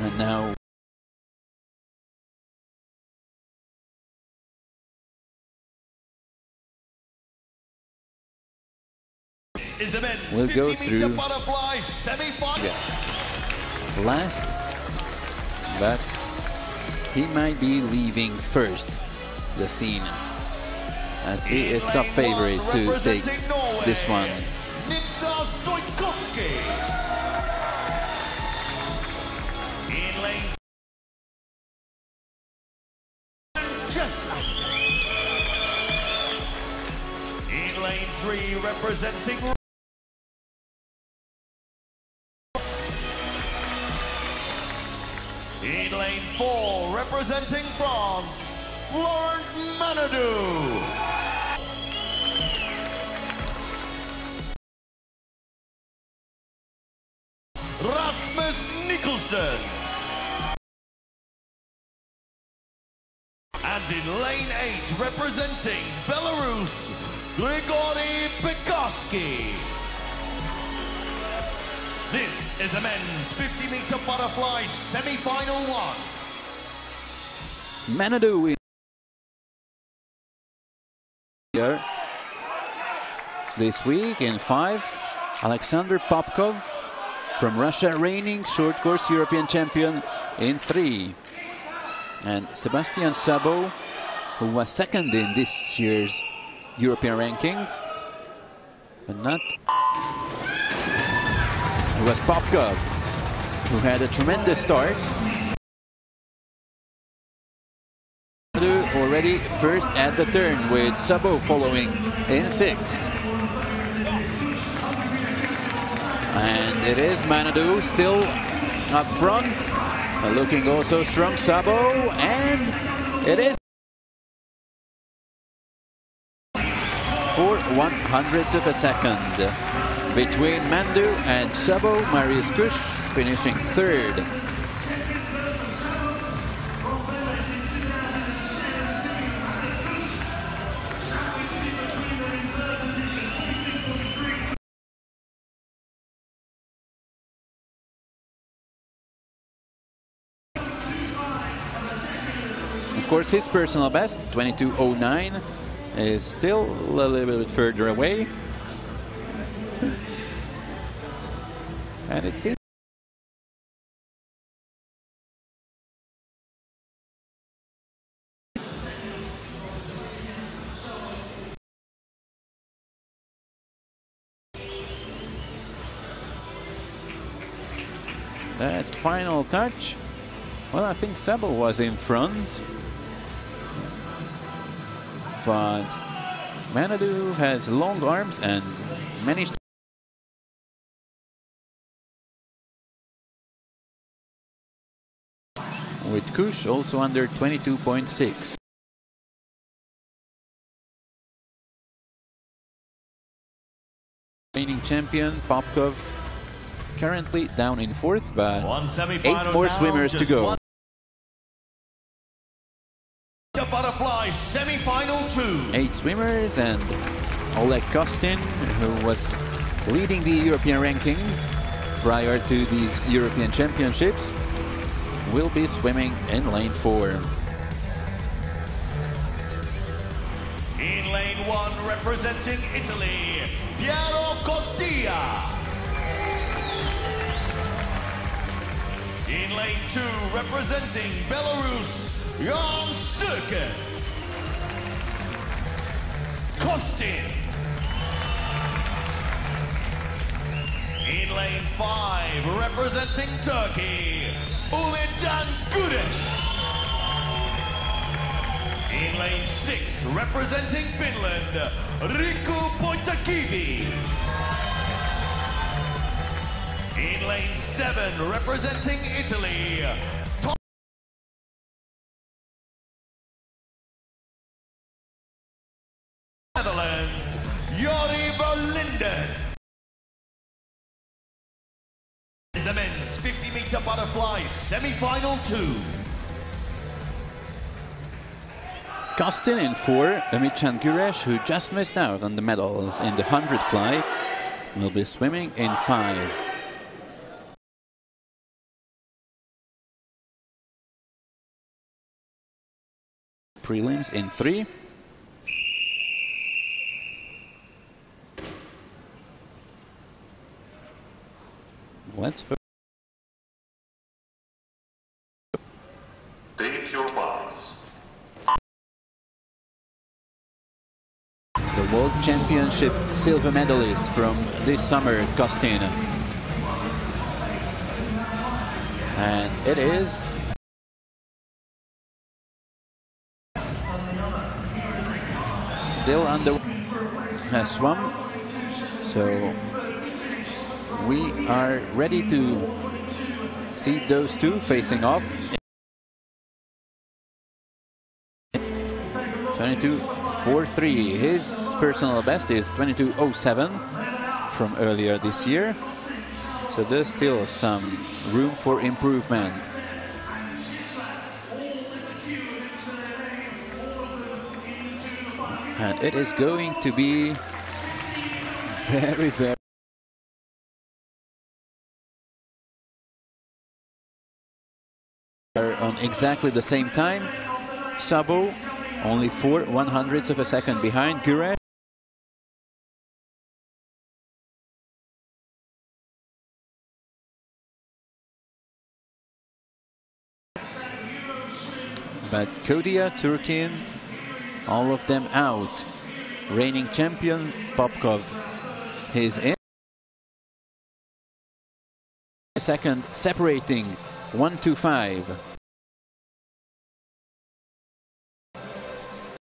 And now is the men's We'll 50 go meter through- butterfly semi-final. yeah, last, but he might be leaving first the scene as he is top favorite to take this one. Niksa Stojkovski. Lane Jessup. In lane three, representing In lane four, representing France, Florent Manaudou. And in lane eight, representing Belarus, Grigory Pekarski. This is a men's 50 meter butterfly semi-final one. Manaudou in here this week in five. Alexander Popkov from Russia, reigning short course European champion in three. And Sebastian Szabo, who was second in this year's European rankings, but not. It was Popkov, who had a tremendous start. already first at the turn with Szabo following in six. And it is Manaudou still up front, looking also strong Szabo, and it is four one hundredths of a second between Manaudou and Szabo. Marius Kusch finishing third. Of course, his personal best, 22.09, is still a little bit further away. And it's his. That final touch. Well, I think Szabo was in front. But Manaudou has long arms and managed with Kusch also under 22.6. Reigning champion Popkov currently down in fourth, but eight more swimmers to go. Butterfly semi-final two. eight swimmers and Oleg Kostin, who was leading the European rankings prior to these European Championships, will be swimming in lane four. In lane one, representing Italy, Piero Codia. In lane two, representing Belarus, Jan Tsurkin. Kostin. In lane five, representing Turkey, Ulecan Gudic. In lane six, representing Finland, Riku Pöytäkivi. In lane seven, representing Italy, the men's 50 meter butterfly semi final two. Kostin in four, Ümitcan Güreş, who just missed out on the medals in the 100 fly, will be swimming in five. Prelims in three, Let's. World Championship silver medalist from this summer, Kostin. And it is still under swum. So we are ready to see those two facing off. 22.43. His personal best is 22.07 from earlier this year. So there's still some room for improvement. And it is going to be very, very on exactly the same time. Szabo only four one hundredths of a second behind Güreş. But Codia, Tsurkin, all of them out. Reigning champion Popkov is in. Second, separating one to five.